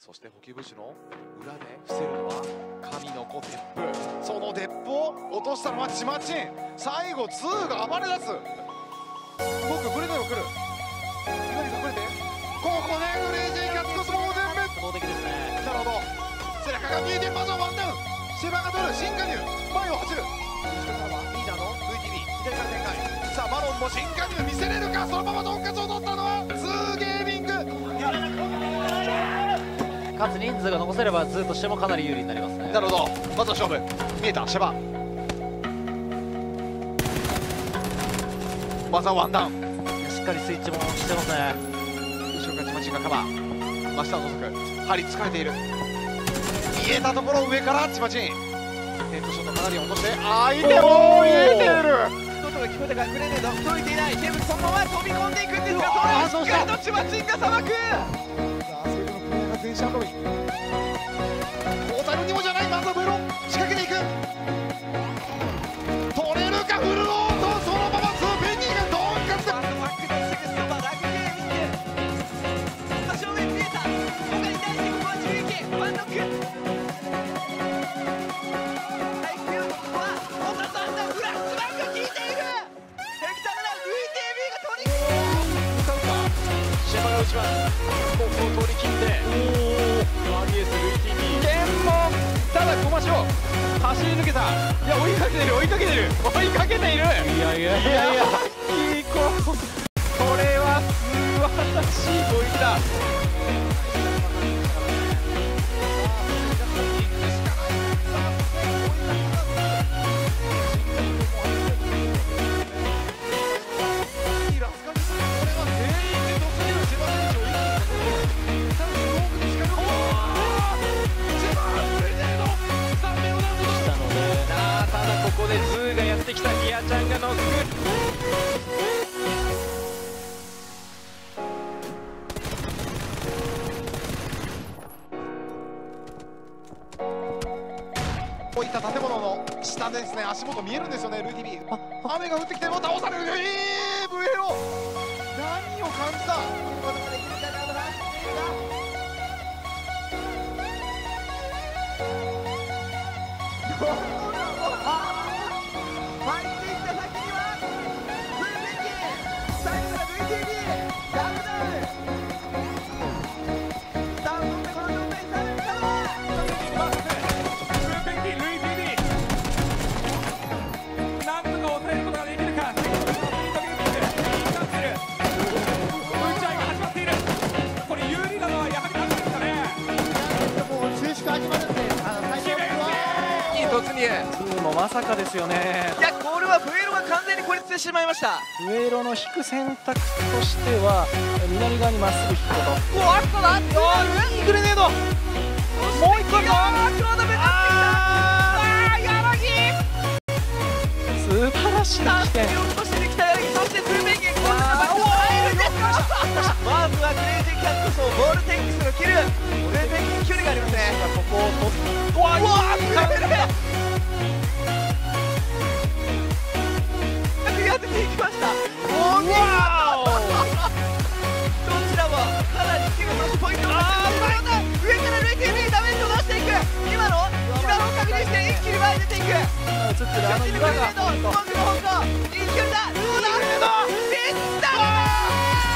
そして補給物資の裏で伏せるのは神の子鉄風その鉄砲落としたのはちまちん最後ズーが暴れ出す僕ブレネを来る何隠れてここでグレイジーガッツコスモを全滅動的ですねなるほど背中が見えてマゾワンダウンシェバが取る新加入前を走る後ろからはリーダーの VTV 左から展開さあマロンも新加入見せれるかそのままトンカツを取ったのはズーゲーミング。かつ人数が残せればずっとしてもかなり有利になりますね。なるほど。まずは勝負。見えた。シェバまずはワンダウン。しっかりスイッチもしてますね。後ろからチマチンがカバー。真下を覗く針疲れている。見えたところ上からチマチン。ヘッドショットかなり落として。相手も見えている。音が聞こえたかグレネード。届いていない。テーブそのまま飛び込んでいくんですがそれをしっかりとチマチンがさばくのプレーが全身運び。トータルにもじゃないまずはブロン仕掛けていく。取れるかフルオートそのままツーペニーがドーンカツでバックバックのすぐそばラグゲーミング真正面見えた。他に対してここは銃撃ワンノックはいくよここはオタさんだフラッシュバンが効いている。ヘクタから VTV が取り向かうかシェバが打ちます。ここを取り切ってけた。いや追いかけてる追いかけてる。追いかけている。いやいやいやいや。いい子。これは素晴らしい。攻撃だってきたギアちゃんがノックこういった建物の下ですね足元見えるんですよねルーティビー。雨が降ってきても倒される。えー、ブエロ。何を感じた？もまさかですよね。いやゴールはブエロが完全に孤立してしまいました。上色の引く選択としては南側にまっすぐ引くこと。おあっグレネード。もう一個あー柳素晴らしい起点出ていく映ってるあの岩が。の方向いい距離だ？どうだ？ピッタた